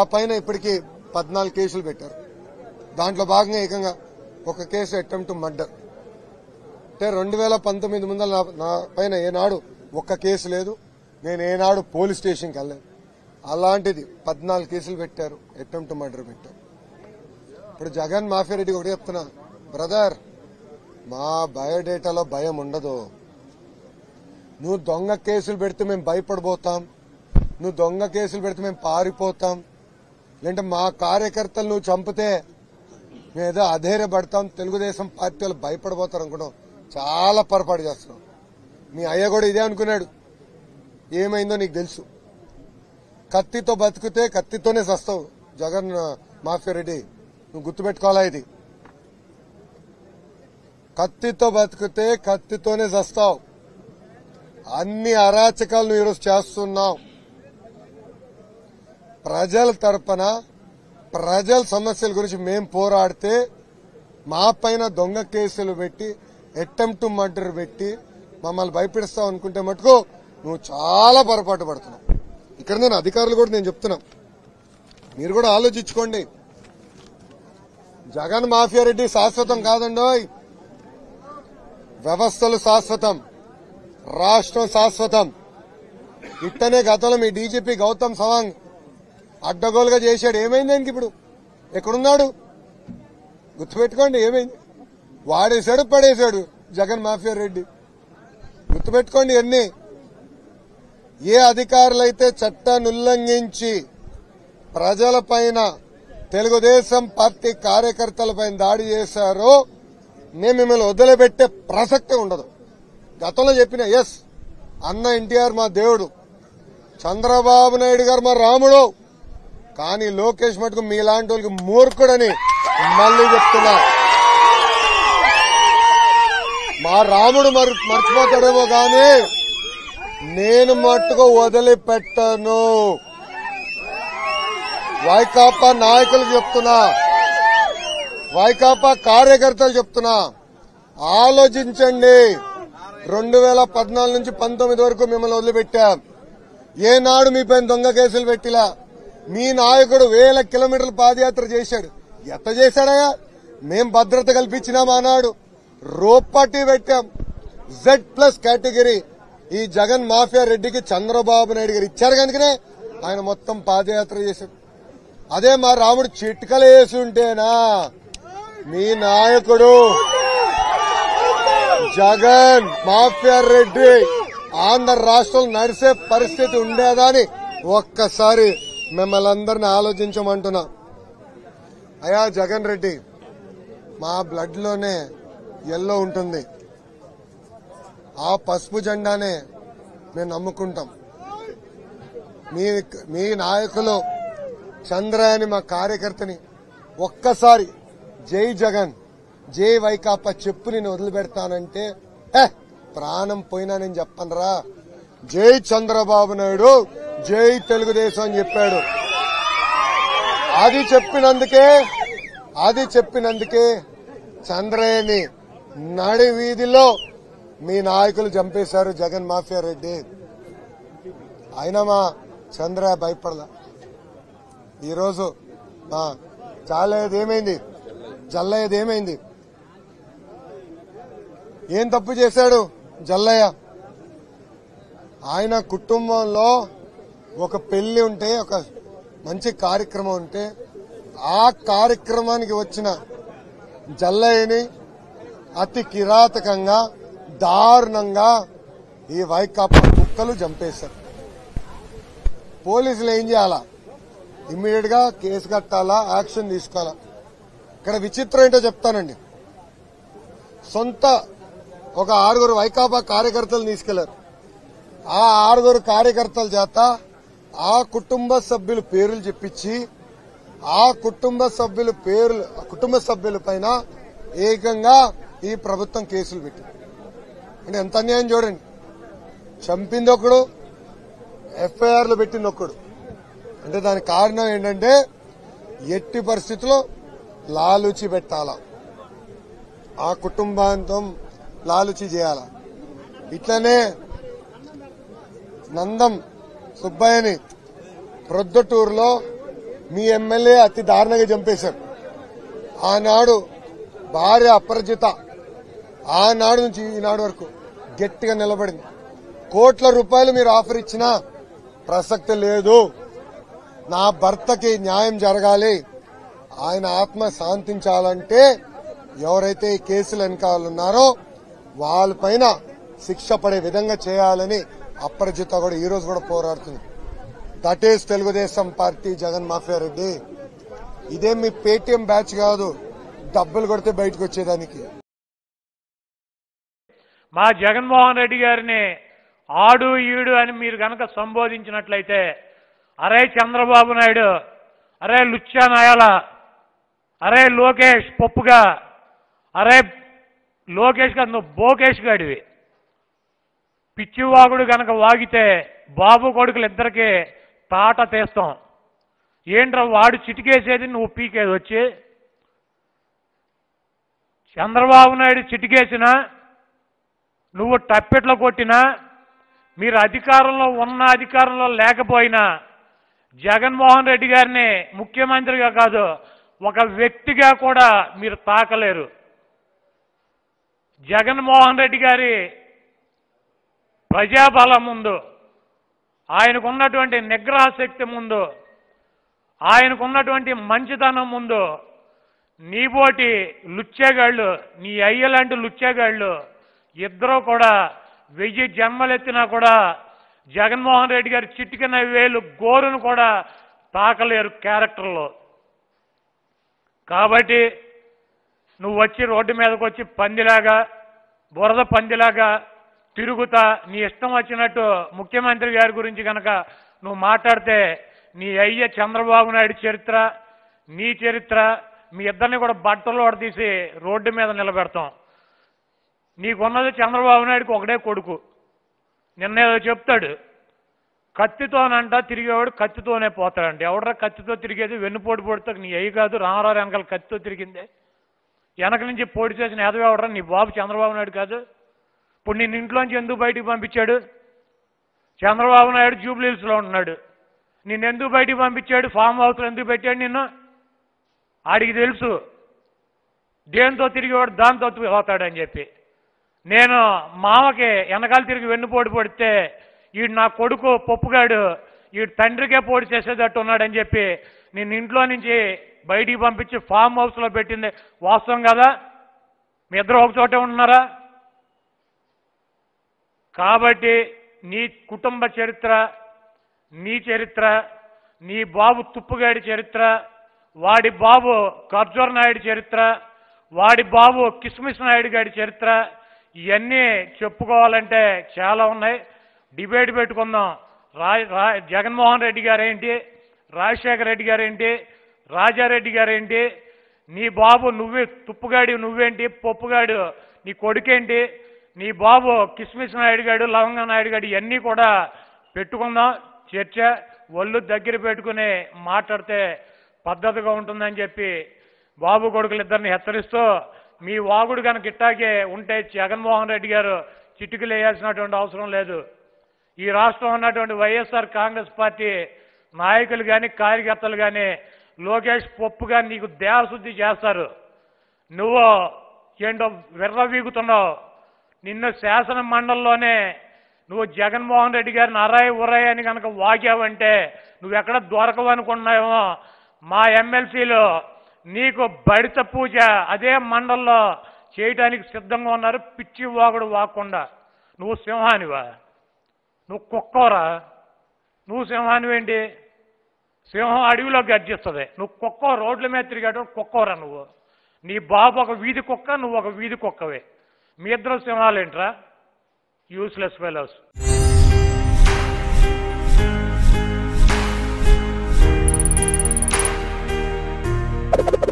ఆ పైన ఇప్పటికీ పద్నాలుగు కేసులు పెట్టారు. దాంట్లో భాగంగా ఏకంగా ఒక కేసు అటెంప్ట్ మర్డర్ అంటే రెండు వేల పంతొమ్మిది ముందర నా- నా పైన ఏనాడు ఒక్క కేసు లేదు. నేను ఏనాడు పోలీస్ స్టేషన్కి వెళ్ళాను అలాంటిది పద్నాలుగు కేసులు పెట్టారు అటెంప్ట్ మర్డర్ పెట్టారు. ఇప్పుడు జగన్ మాఫియారెడ్డి ఒకటి చెప్తున్నా బ్రదర్ మా బయోడేటాలో భయం ఉండదు. నువ్వు దొంగ కేసులు పెడితే మేము భయపడిపోతాం. నువ్వు దొంగ కేసులు పెడితే మేము పారిపోతాం. లేదంటే మా కార్యకర్తలు నువ్వు చంపితే మేము అధైర్యపడతాం తెలుగుదేశం పార్టీ వాళ్ళు భయపడబోతారు అనుకున్నాం. చాలా పొరపాటు చేస్తున్నాం. మీ అయ్య కూడా ఇదే అనుకున్నాడు. ఏమైందో నీకు తెలుసు. కత్తితో బతికితే కత్తితోనే సస్తావు. జగన్ మాఫియా రెడ్డి నువ్వు గుర్తుపెట్టుకోవాలా ఇది? కత్తితో బతికితే కత్తితోనే సస్తావు. అన్ని అరాచకాలు నువ్వు ఈరోజు చేస్తున్నావు. ప్రజల తరపున ప్రజల సమస్యల గురించి మేం పోరాడితే మా పైన దొంగ కేసులు పెట్టి అటెంప్ట్ మర్డర్ పెట్టి మమ్మల్ని భయపెడతావు అనుకుంటే మటుకు నువ్వు చాలా పొరపాటు పడుతున్నావు. ఇక్కడ నేను అధికారులు కూడా నేను చెప్తున్నా. మీరు కూడా ఆలోచించుకోండి. జగన్ మాఫియా రెడ్డి శాశ్వతం కాదండోయ్ వ్యవస్థలు శాశ్వతం. రాష్ట్రం శాశ్వతం. ఇట్టనే గతంలో మీ డీజీపీ గౌతమ్ సవాంగ్ అడ్డగోలుగా చేశాడు. ఏమైంది ఆయనకి ఇప్పుడు? ఎక్కడున్నాడు? గుర్తుపెట్టుకోండి ఏమైంది? వాడేశాడు పడేశాడు జగన్ మాఫియా రెడ్డి. గుర్తుపెట్టుకోండి ఎన్ని ఏ అధికారులైతే చట్టాన్ని ఉల్లంఘించి ప్రజలపైన తెలుగుదేశం పార్టీ కార్యకర్తలపైన దాడి చేశారో నేను మిమ్మల్ని వదిలిపెట్టే ప్రసక్తే ఉండదు. గతంలో చెప్పిన ఎస్ అన్న ఎన్టీఆర్ మా దేవుడు చంద్రబాబు నాయుడు గారు మా రాముడు కానీ లోకేష్ మటుకు మీలాంటి వాళ్ళకి మూర్ఖుడని మళ్ళీ చెప్తున్నా. మా రాముడు మరి మర్చిపోతాడేమో కానీ నేను మట్టుకు వదిలిపెట్టను. వైకాపా నాయకులు చెప్తున్నా. వైకాపా కార్యకర్తలు చెప్తున్నా. ఆలోచించండి. రెండు వేల పద్నాలుగు నుంచి పంతొమ్మిది వరకు మిమ్మల్ని వదిలిపెట్టాం. ఏనాడు మీ పైన దొంగ కేసులు పెట్టిలా? మీ నాయకుడు వేల కిలోమీటర్ల పాదయాత్ర చేశాడు. ఎంత చేశాడయా మేం భద్రత కల్పించినాం ఆనాడు. రోపటి పెట్టాం. Z plus category. ఈ జగన్ మాఫియా రెడ్డికి చంద్రబాబు నాయుడు గారు ఇచ్చారు కనుకనే ఆయన మొత్తం పాదయాత్ర చేశాడు. అదే మా రాముడు చిట్కలు వేసి ఉంటేనా మీ నాయకుడు జగన్ మాఫియా రెడ్డి ఆంధ్ర రాష్ట్రం నడిసే పరిస్థితి ఉండేదా అని ఒక్కసారి మిమ్మల్ని అందరిని ఆలోచించమంటున్నా. అయా జగన్ రెడ్డి మా బ్లడ్లోనే ఎల్లో ఉంటుంది. ఆ పసుపు జెండానే మేము నమ్ముకుంటాం. మీ మీ నాయకులు చంద్రయాని మా కార్యకర్తని ఒక్కసారి జై జగన్ జై వైకాపా చెప్పు నేను వదిలిపెడతానంటే ఏ ప్రాణం పోయినా నేను చెప్పనురా. జై చంద్రబాబు నాయుడు. జై తెలుగుదేశం అని చెప్పాడు. అది చెప్పినందుకే అది చెప్పినందుకే చంద్రయ్యని నడి వీధిలో మీ నాయకులు చంపేశారు జగన్ మాఫియా రెడ్డి. అయినా మా చంద్రయ్య భయపడలా. ఈరోజు మా చాలయ్యది ఏమైంది జల్లయ్యది ఏమైంది ఏం తప్పు చేశాడు జల్లయ్య? ఆయన కుటుంబంలో ఒక పెళ్ళి ఉంటే ఒక మంచి కార్యక్రమం ఉంటే ఆ కార్యక్రమానికి వచ్చిన జల్లయ్యని అతి కిరాతకంగా దారుణంగా ఈ వైకాపా కుక్కలు చంపేశారు. పోలీసులు ఏం చేయాలా? ఇమ్మీడియట్గా కేసు కట్టాలా యాక్షన్ తీసుకోవాలా? ఇక్కడ విచిత్రం ఏంటో చెప్తానండి. సొంత ఒక ఆరుగురు వైకాపా కార్యకర్తలు తీసుకెళ్ళారు. ఆ ఆరుగురు కార్యకర్తల చేత ఆ కుటుంబ సభ్యుల పేర్లు చెప్పించి ఆ కుటుంబ సభ్యుల పేర్లు కుటుంబ సభ్యుల పైన ఏకంగా ఈ ప్రభుత్వం కేసులు పెట్టింది. అంటే ఎంత అన్యాయం చూడండి. చంపింది ఒకడు ఎఫ్ఐఆర్లు పెట్టింది ఒకడు. అంటే దానికి కారణం ఏంటంటే ఎట్టి పరిస్థితుల్లో లాలుచి పెట్టాలా. ఆ కుటుంబంతో లాలుచి చేయాలా. ఇట్లనే నందం సుబ్బయ్యని ప్రొద్దుటూరులో మీ ఎమ్మెల్యే అతి దారుణంగా చంపేశారు. ఆనాడు భార్య అపరిచిత. ఆనాడు నుంచి ఈనాడు వరకు గట్టిగా నిలబడింది. కోట్ల రూపాయలు మీరు ఆఫర్ ఇచ్చినా ప్రసక్తి లేదు. నా భర్తకి న్యాయం జరగాలి. ఆయన ఆత్మ శాంతించాలంటే ఎవరైతే ఈ కేసులు వెనకాలన్నారో వాళ్ళపైన శిక్ష పడే విధంగా చేయాలని అపరిచిత కూడా ఈ రోజు కూడా పోరాడుతుంది. That is Telugu Desam party Jagan mafia Reddy. ఇదే మీ పేటీఎం బ్యాచ్ కాదు డబ్బులు కొడితే బయటకు వచ్చేదానికి. మా జగన్మోహన్ రెడ్డి గారిని ఆడు ఈడు అని మీరు గనక సంబోధించినట్లయితే అరే చంద్రబాబు నాయుడు అరే లుచ్చా నాయాల అరే లోకేష్ పప్పుగా అరే లోకేష్ గారు నువ్వు బోకేష్ గాడివి. పిచ్చివాగుడు గనక వాగితే బాబు కొడుకులు ఇద్దరికి తాట తీస్తాం. ఏంట్రా వాడు చిటికేసేది నువ్వు పీకేది వచ్చి? చంద్రబాబు నాయుడు చిటికేసినా నువ్వు టప్పెట్లో కొట్టినా మీరు అధికారంలో ఉన్న అధికారంలో లేకపోయినా జగన్మోహన్ రెడ్డి గారిని ముఖ్యమంత్రిగా కాదు ఒక వ్యక్తిగా కూడా మీరు తాకలేరు. జగన్మోహన్ రెడ్డి గారి ప్రజాబలం ముందు ఆయనకున్నటువంటి నిగ్రహశక్తి ముందు ఆయనకున్నటువంటి మంచితనం ముందు నీబోటి లుచ్చేగాళ్ళు నీ అయ్యలాంటి లుచ్చేగాళ్ళు ఇద్దరూ కూడా వెయ్యి జన్మలెత్తినా కూడా జగన్మోహన్ రెడ్డి గారి చిటికిన వేలు గోరును కూడా తాకలేరు క్యారెక్టర్లో. కాబట్టి నువ్వు వచ్చి రోడ్డు మీదకి వచ్చి పందిలాగా బురద పందిలాగా తిరుగుతా నీ ఇష్టం వచ్చినట్టు ముఖ్యమంత్రి గారి గురించి కనుక నువ్వు మాట్లాడితే నీ అయ్య చంద్రబాబు నాయుడు చరిత్ర నీ చరిత్ర మీ ఇద్దరిని కూడా బట్టలు తీసి రోడ్డు మీద నిలబెడతాం. నీకున్నది చంద్రబాబు నాయుడుకి ఒకడే కొడుకు. నిన్నేదో చెప్తాడు కత్తితోనంట తిరిగేవాడు కత్తితోనే పోతాడంట ఎవడరా కత్తితో తిరిగేది? వెన్నుపోటు పొడితో నీ అయ్యి కాదు రామారావు వెనకాల కత్తితో తిరిగిందే. వెనక నుంచి పోటీ చేసిన ఎదవేవడరా నీ బాబు చంద్రబాబు నాయుడు కాదు. ఇప్పుడు నిన్ను ఇంట్లోంచి ఎందుకు బయటికి పంపించాడు? చంద్రబాబు నాయుడు జూబ్లీహిల్స్లో ఉంటున్నాడు. నిన్ను ఎందుకు బయటికి పంపించాడు? ఫామ్ హౌస్లో ఎందుకు పెట్టాడు నిన్ను? ఆడికి తెలుసు. దేంతో తిరిగేవాడు దాంతో పోతాడని చెప్పి. నేను మామకి వెనకాల తిరిగి వెన్నుపోటు పడితే ఈడు నా కొడుకు పప్పుగాడు ఈడు తండ్రికే పోటీ చేసేటట్టు ఉన్నాడని చెప్పి నేను ఇంట్లో నుంచి బయటికి పంపించి ఫామ్ హౌస్లో పెట్టింది వాస్తవం కదా? మీ ఇద్దరు ఒక చోటే ఉంటున్నారా? కాబట్టి నీ కుటుంబ చరిత్ర నీ చరిత్ర నీ బాబు తుప్పుగాడి చరిత్ర వాడి బాబు కర్జోర్ నాయుడు చరిత్ర వాడి బాబు కిస్మిస్ నాయుడు గారి చరిత్ర ఇవన్నీ చెప్పుకోవాలంటే చాలా ఉన్నాయి. డిబేట్ పెట్టుకుందాం. రా రా జగన్మోహన్ రెడ్డి గారేంటి? రాజశేఖర రెడ్డి గారేంటి? రాజారెడ్డి గారేంటి? నీ బాబు నువ్వే తుప్పుగాడి నువ్వేంటి? పప్పుగాడు నీ కొడుకేంటి? నీ బాబు కిస్మిస్ నాయుడు గాడు లవంగ నాయుడు గాడు ఇవన్నీ కూడా పెట్టుకుందాం చర్చ ఒళ్ళు దగ్గర పెట్టుకుని మాట్లాడితే పద్ధతిగా ఉంటుందని చెప్పి బాబు కొడుకులు ఇద్దరిని హెచ్చరిస్తూ మీ వాగుడు కనుక ఇట్టాగే ఉంటే జగన్మోహన్ రెడ్డి గారు చిటికలు వేయాల్సినటువంటి అవసరం లేదు. ఈ రాష్ట్రం ఉన్నటువంటి వైఎస్ఆర్ కాంగ్రెస్ పార్టీ నాయకులు కానీ కార్యకర్తలు కానీ లోకేష్ పప్పుగా నీకు దేహశుద్ధి చేస్తారు. నువ్వు ఏంటో విర్రవీగుతున్నావు. నిన్న శాసన మండలిలోనే నువ్వు జగన్మోహన్ రెడ్డి గారిని అరాయి ఉరాయి అని కనుక వాగావంటే నువ్వు ఎక్కడ దొరకవనుకున్నావేమో? మా ఎమ్మెల్సీలో నీకు బడిత పూజ అదే మండల్లో చేయటానికి సిద్ధంగా ఉన్నారు. పిచ్చి వాగుడు వాకుండా నువ్వు సింహానివా? నువ్వు కుక్కవరా? నువ్వు సింహానివేంటి? సింహం అడవిలో గర్జిస్తుంది. నువ్వు కుక్క రోడ్ల మీద తిరిగేటప్పుడు కుక్కవరా నువ్వు? నీ బాబు ఒక వీధి కుక్క నువ్వు ఒక వీధి కుక్కవే. మీ ఇద్దరు సింహాలు ఏంట్రా యూస్లెస్ ఫెలోస్ you